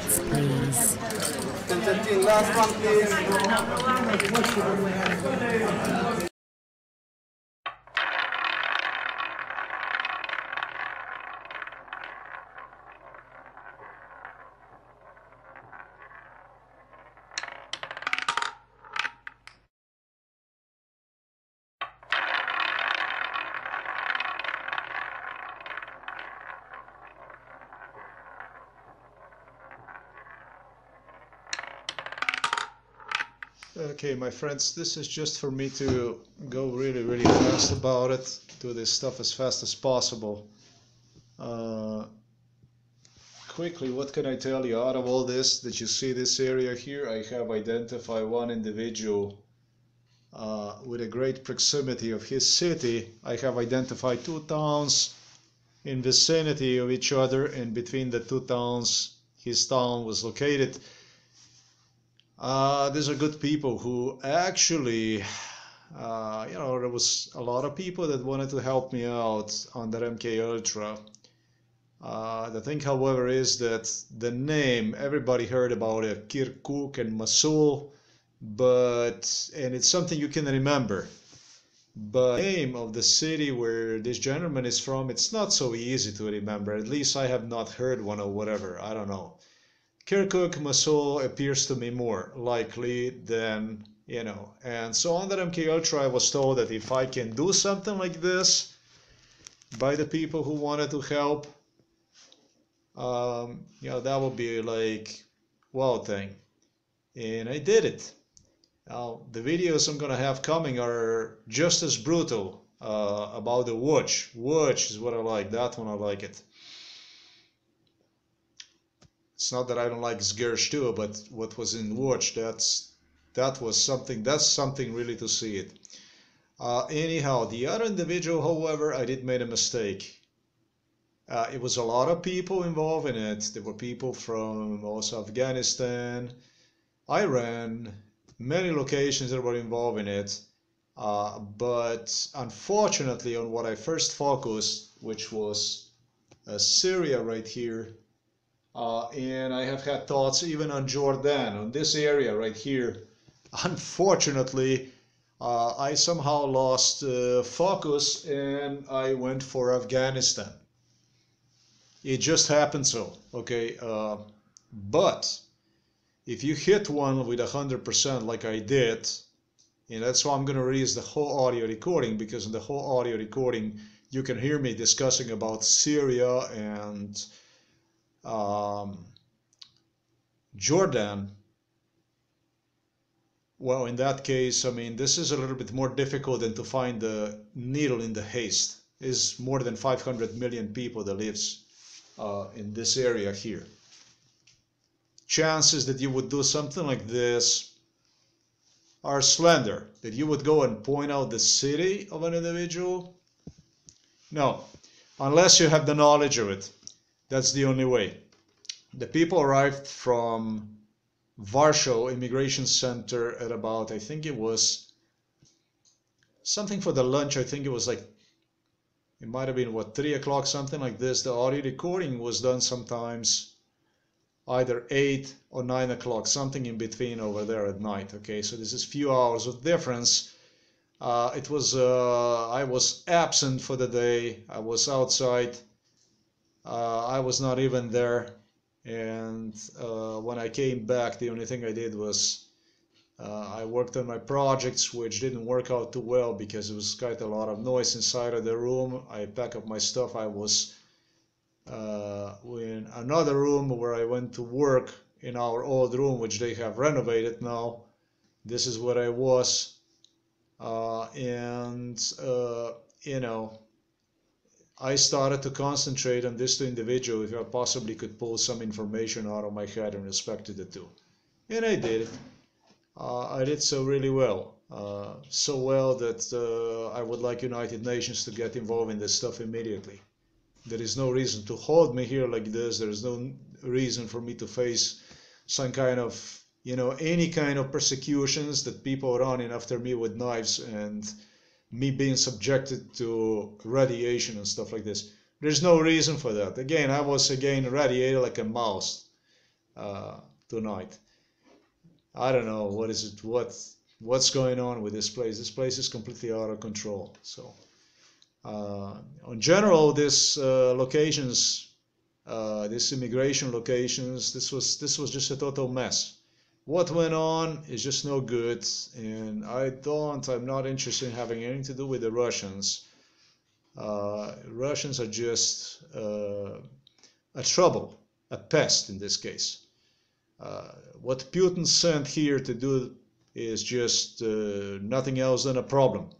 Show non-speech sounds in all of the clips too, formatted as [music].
minutes, please. Last one, please. Okay, my friends, this is just for me to go really, really fast about it, do this stuff as fast as possible. Uh, quickly, what can I tell you? Out of all this, that you see this area here, I have identified one individual uh, with a great proximity of his city. I have identified two towns in vicinity of each other, and between the two towns, his town was located. Uh, these are good people who actually, uh, you know, there was a lot of people that wanted to help me out under MK Ultra. Uh, the thing, however, is that the name everybody heard about it, Kirkuk and Mosul, but and it's something you can remember. But the name of the city where this gentleman is from, it's not so easy to remember. At least I have not heard one or whatever. I don't know. Kirkuk Mosul appears to me more likely than you know. And so under MK Ultra, I was told that if I can do something like this by the people who wanted to help, um, you know, that would be like wow thing. And I did it. Now the videos I'm gonna have coming are just as brutal uh, about the watch. Watch is what I like. That one I like it. It's not that I don't like Sgersh too, but what was in Watch, that's that was something. That's something really to see it. Uh, anyhow, the other individual, however, I did make a mistake. Uh, it was a lot of people involved in it. There were people from also Afghanistan, Iran, many locations that were involved in it. Uh, but unfortunately, on what I first focused, which was uh, Syria right here, uh, and I have had thoughts even on Jordan, on this area right here. [laughs] Unfortunately, uh, I somehow lost uh, focus and I went for Afghanistan. It just happened so, okay? Uh, but if you hit one with 100% like I did, and that's why I'm going to release the whole audio recording because in the whole audio recording you can hear me discussing about Syria and um, Jordan, well, in that case, I mean, this is a little bit more difficult than to find the needle in the haystack. Is more than 500 million people that lives uh, in this area here. Chances that you would do something like this are slender. That you would go and point out the city of an individual? No, unless you have the knowledge of it. That's the only way. The people arrived from Warsaw Immigration Center at about, I think it was something for the lunch. I think it was like, it might have been what, three o'clock, something like this. The audio recording was done sometimes either eight or nine o'clock, something in between over there at night. Okay, so this is few hours of difference. Uh, it was, uh, I was absent for the day. I was outside I was not even there. And uh, when I came back, the only thing I did was uh, I worked on my projects, which didn't work out too well because it was quite a lot of noise inside of the room. I packed up my stuff. I was uh, in another room where I went to work in our old room, which they have renovated now. This is where I was. Uh, and, uh, you know, I started to concentrate on this individual if I possibly could pull some information out of my head in respect to the two. And I did. Uh, I did so really well. Uh, so well that uh, I would like United Nations to get involved in this stuff immediately. There is no reason to hold me here like this. There is no reason for me to face some kind of, you know, any kind of persecutions that people are running after me with knives and me being subjected to radiation and stuff like this. There's no reason for that. Again, I was again radiated like a mouse. uh, tonight. I don't know what is it, what what's going on with this place. This place is completely out of control. So, uh, in general, this uh, locations, uh, this immigration locations, this was this was just a total mess. What went on is just no good, and I don't. I'm not interested in having anything to do with the Russians. Uh, Russians are just uh, a trouble, a pest in this case. Uh, what Putin sent here to do is just uh, nothing else than a problem.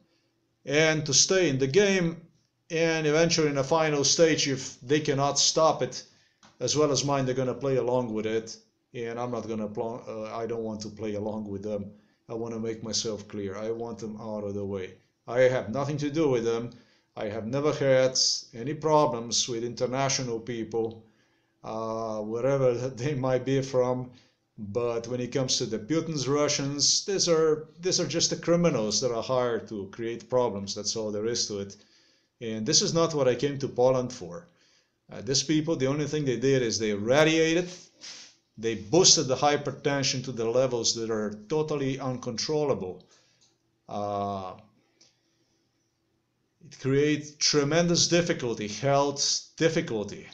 And to stay in the game, and eventually in a final stage, if they cannot stop it, as well as mine, they're going to play along with it. And I'm not going to, uh, I don't want to play along with them. I want to make myself clear. I want them out of the way. I have nothing to do with them. I have never had any problems with international people uh, wherever [laughs] they might be from. But when it comes to the Putin's Russians, these are these are just the criminals that are hired to create problems. That's all there is to it. And this is not what I came to Poland for. Uh, these people, the only thing they did is they radiated, they boosted the hypertension to the levels that are totally uncontrollable. Uh, it creates tremendous difficulty, health difficulty.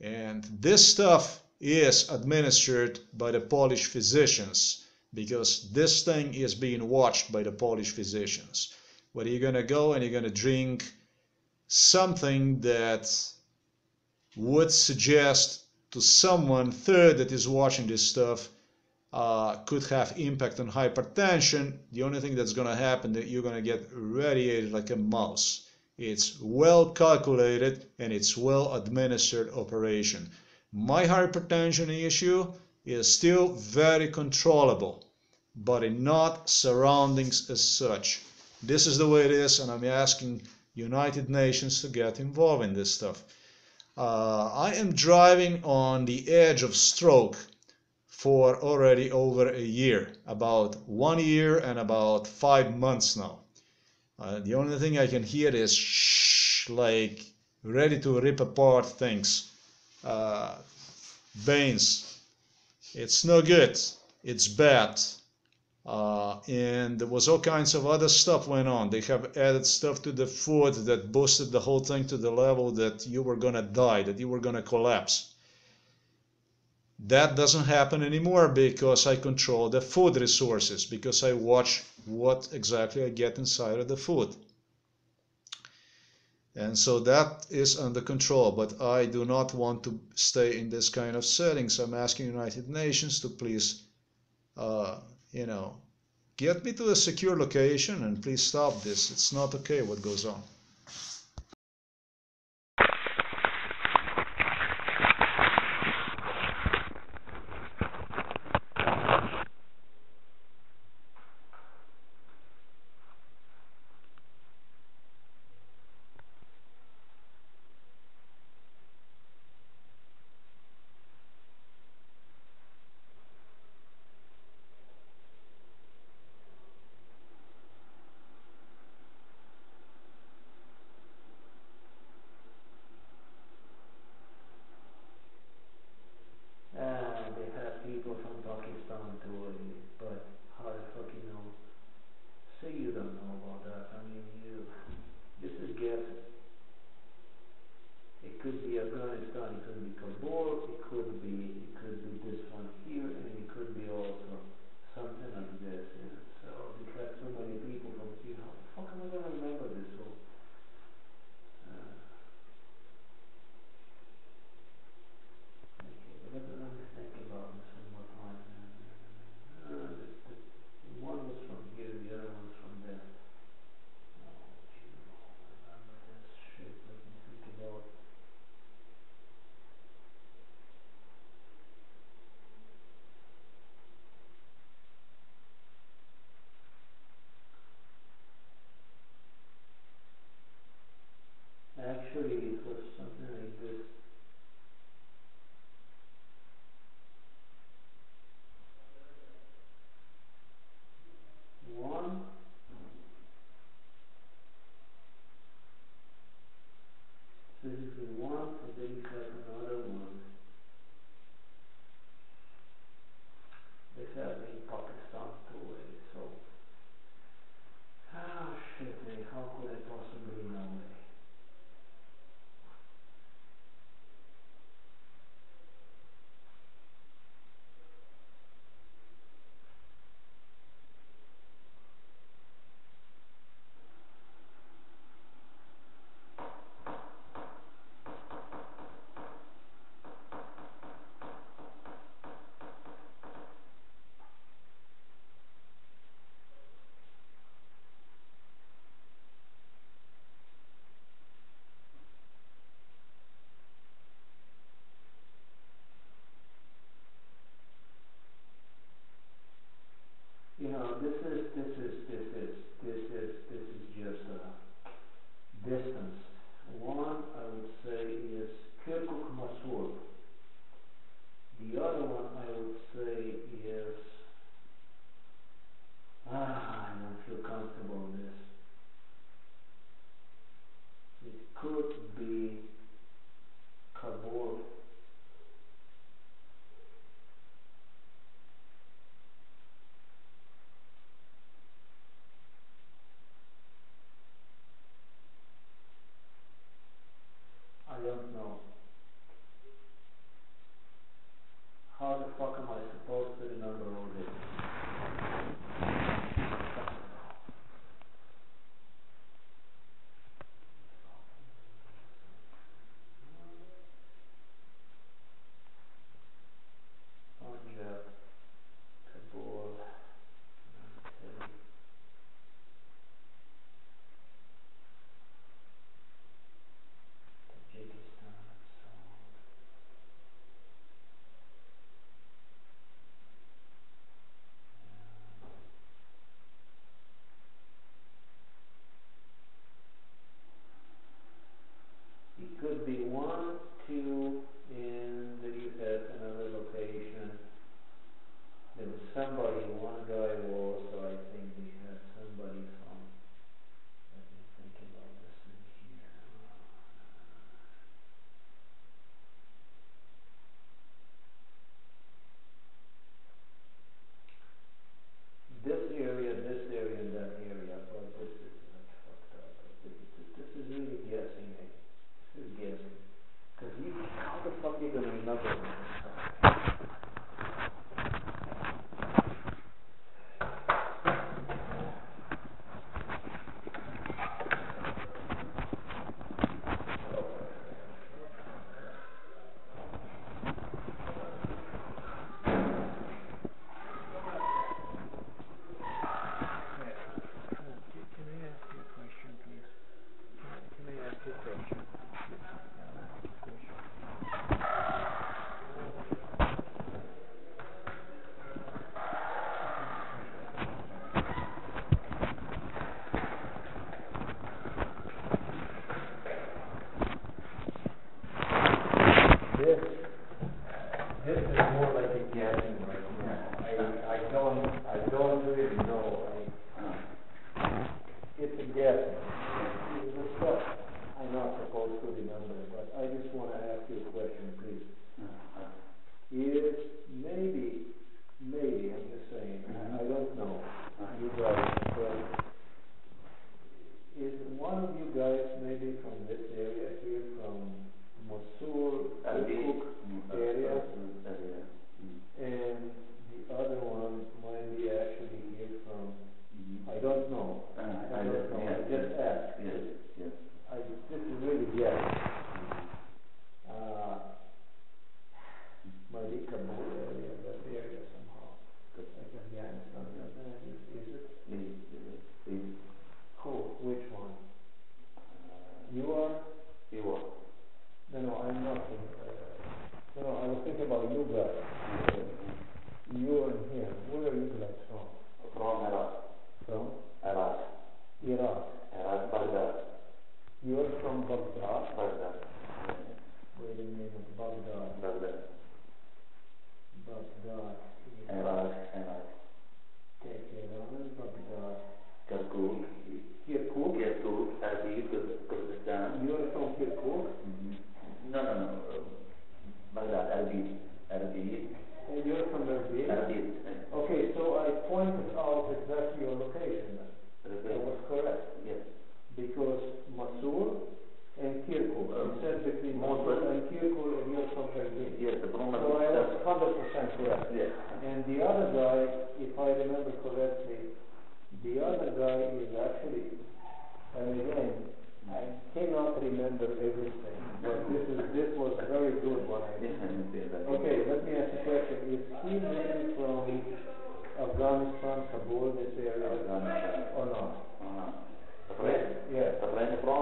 And this stuff is administered by the Polish physicians because this thing is being watched by the Polish physicians. Whether you're going to go and you're going to drink something that would suggest to someone third that is watching this stuff uh, could have impact on hypertension, the only thing that's going to happen that you're going to get radiated like a mouse. It's well calculated and it's well administered operation. My hypertension issue is still very controllable, but in not surroundings as such. This is the way it is, and I'm asking United Nations to get involved in this stuff. Uh, I am driving on the edge of stroke for already over a year, about one year and about five months now. Uh, the only thing I can hear is shh, like ready to rip apart things. Uh, veins. It's no good. It's bad. Uh, and there was all kinds of other stuff went on. They have added stuff to the food that boosted the whole thing to the level that you were gonna die, that you were gonna collapse. That doesn't happen anymore because I control the food resources, because I watch what exactly I get inside of the food. And so that is under control, but I do not want to stay in this kind of settings. I'm asking United Nations to please, uh, you know, get me to a secure location and please stop this. It's not okay what goes on.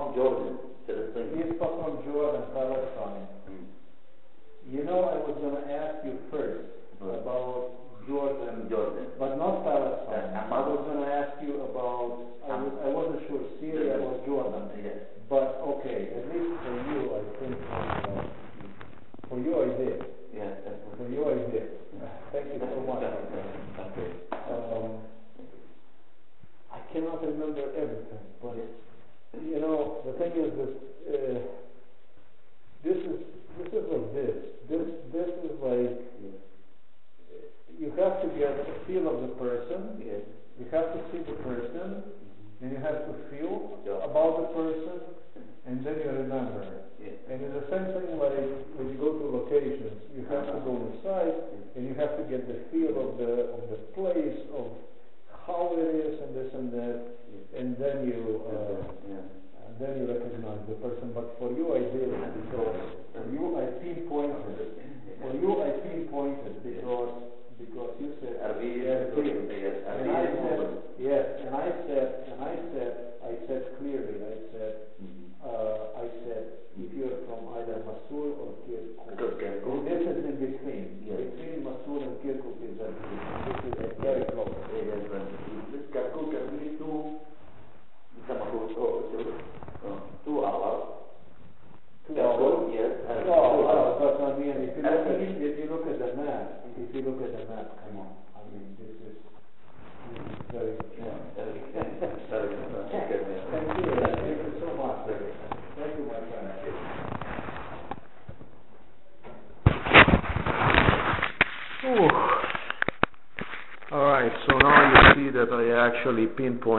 from Jordan, Palestine. These are from Jordan, Palestine. Hmm. You know, I was going to ask you first right. about Jordan, Jordan, but not Palestine. I was going to ask you about, I, was, I wasn't sure Syria was Jordan, yes. but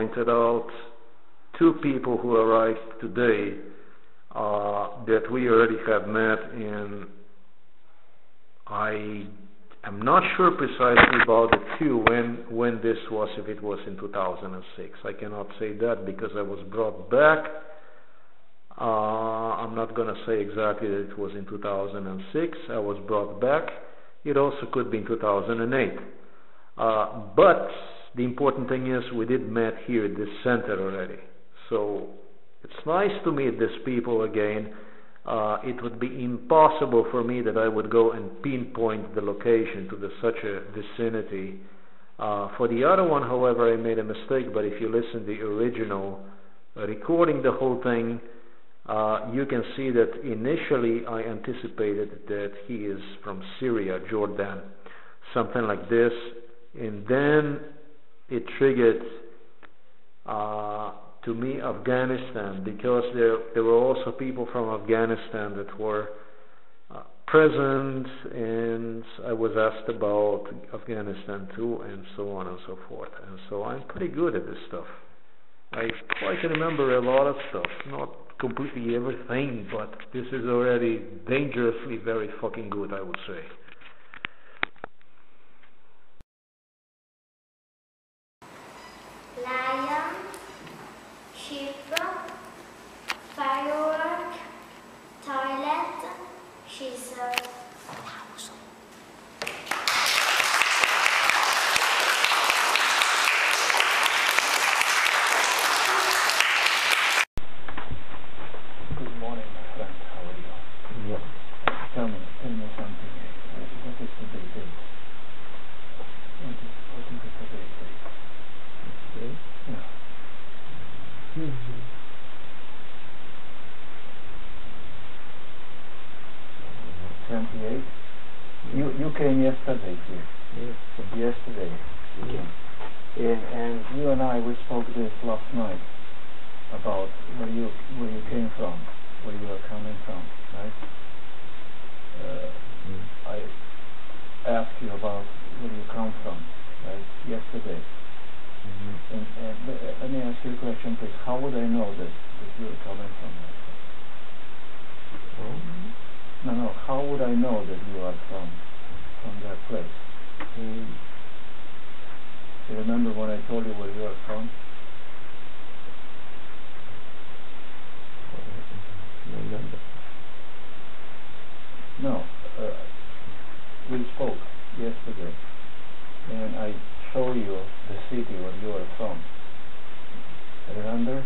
pinpointed out two people who arrived today uh, that we already have met, and I am not sure precisely about the two when when this was, if it was in 2006. I cannot say that because I was brought back. Uh, I'm not going to say exactly that it was in 2006. I was brought back. It also could be in 2008. Uh, but the important thing is we did met here at this center already. So it's nice to meet these people again. Uh, it would be impossible for me that I would go and pinpoint the location to the, such a vicinity. Uh, for the other one, however, I made a mistake, but if you listen to the original uh, recording the whole thing, uh, you can see that initially I anticipated that he is from Syria, Jordan, something like this, and then it triggered uh, to me Afghanistan because there there were also people from Afghanistan that were uh, present, and I was asked about Afghanistan too, and so on and so forth. And so I'm pretty good at this stuff. I I can remember a lot of stuff, not completely everything, but this is already dangerously very fucking good, I would say. lion, sheep, firework, toilet, scissors. Good morning, my friend. How are you? Yeah. Tell me, tell me something. What is today's date? What is, what is the today's date? Okay. Yeah. Twenty-eight. You you came yesterday here. Yes. Yesterday. you came. And, and you and I we spoke this last night about where you where you came from, where you are coming from, right? Uh, Mm. I asked you about where you come from, right, yesterday. Mhm. And, and le- let me ask you a question, please. How would I know that, that you are coming from. No, no. How would I know that you are from from that place? You remember when I told you where you are from? Remember. No. Uh, we spoke yesterday, and I show you the city where you are from. Remember?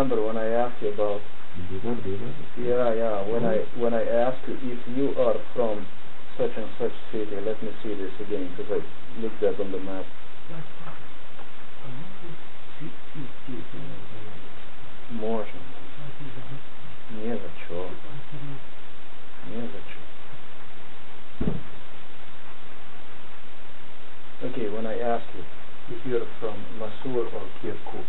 remember when I asked you about. Yeah, yeah. When. I when I asked you if you are from such and such city, let me see this again because I looked that on the map. Можно. Не за что. Не за что. Okay, when I ask you if you're from Mosul or Kirkuk,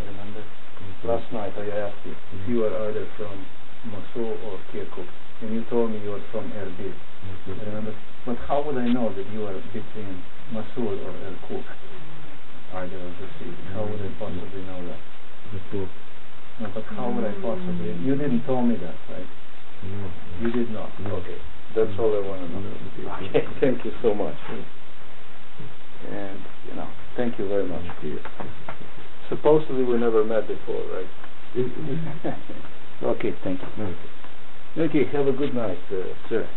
remember? Last night I asked you if you are either from Mosul or Kirkuk, and you told me you are from Erbil. Remember? But how would I know that you are between Mosul or Kirkuk? Either of the cities. How would I possibly know that? The. No, but how would I possibly? Mm. You didn't tell me that, right? No. You did not. No. Okay, that's all I want to know. [laughs] Okay, thank you so much. And you know, thank you very much. Supposedly we never met before, right? [laughs] okay, thank you. Okay. Okay, have a good night, uh, sir.